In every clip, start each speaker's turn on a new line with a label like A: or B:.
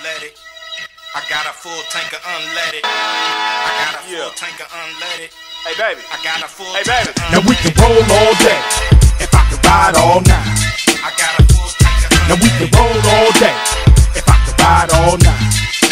A: I got a full tank of unleaded. I got a full
B: Yeah.
A: tank of unleaded.
B: Hey, baby.
A: I got a full
B: Hey,
A: tank
B: baby.
A: of
C: Now we can roll all day if I can ride all night.
A: I got a full tank of unleaded.
C: Now we can roll all day if I can ride all night.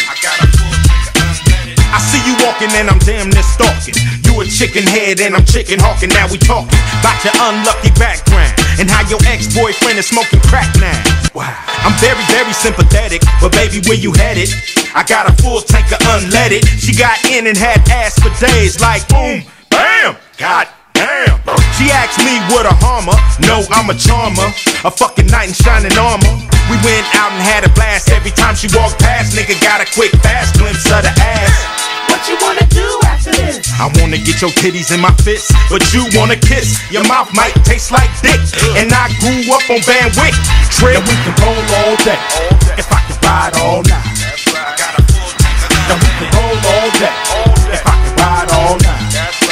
A: I got a full tank of unleaded.
C: I see you walking and I'm damn near stalking. You a chicken head and I'm chicken hawking. Now we talking about your unlucky background and how your ex-boyfriend is smoking crack now. Wow. I'm very, very sympathetic, but baby, where you headed? I got a full tank of unleaded. She got in and had ass for days, like boom, bam, god damn. She asked me what a harmer. No, I'm a charmer. A fucking knight in shining armor. We went out and had a blast. Every time she walked past, nigga got a quick fast glimpse of the ass.
D: What you wanna do after this?
C: I wanna get your titties in my fist, but you wanna kiss. Your mouth might taste like dick. And I grew up on Van Wick. Trip. we can roll all day. If I can ride all night.
A: I got a full tank of
C: Now we can roll all day. If I can ride all night.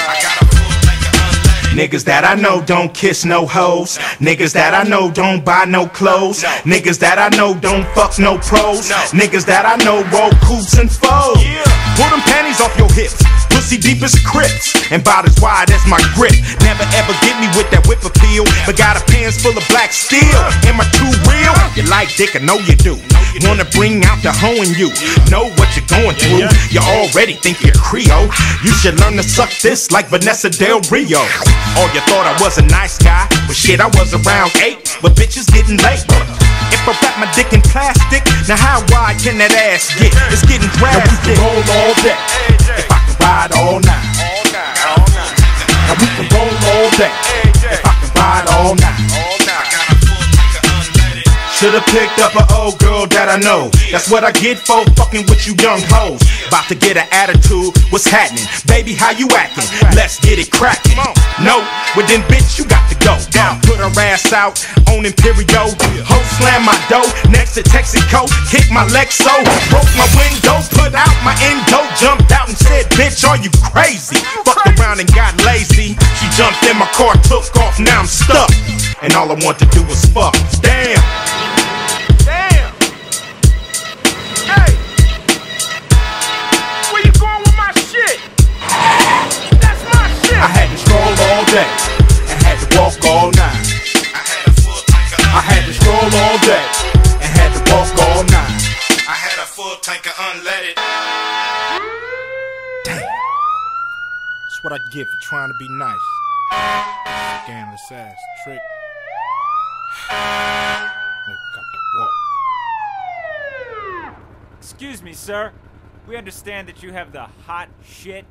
A: I got a full tank of unleaded.
C: Niggas that I know don't kiss no hoes. Niggas that I know don't buy no clothes. Niggas that I know don't fuck no pros. Niggas that I know roll coops and foes. Hips. Pussy deep as crips. And about as wide as my grip. Never ever get me with that whip appeal. But got a pants full of black steel. Am I too real? You like dick, I know you do. Wanna bring out the hoe in you. Know what you're going through. You already think you're Creole. You should learn to suck this like Vanessa Del Rio. Oh, you thought I was a nice guy? But shit, I was around eight. But bitches getting late. If I wrap my dick in plastic, now how wide can that ass get? It's getting drastic. Now we can roll all day. Should've picked up an old girl that I know. That's what I get for fucking with you young hoes. About to get an attitude. What's happening? Baby, how you acting? Let's get it cracking. No, well then bitch, you got to go. Down, put her ass out on Imperial. Ho slam my dough next to Texaco. Kick my Lexo. Broke my window, put out my endo. Jumped out and said, bitch, are you crazy? Fucked around and got lazy. She jumped in my car, took off, now I'm stuck. And all I want to do is fuck. Damn. All day and had to walk all night.
A: I had a full tank of unleaded. Damn.
C: That's what I get for trying to be nice. Scandalous ass trick. Got to walk.
E: Excuse me, sir. We understand that you have the hot shit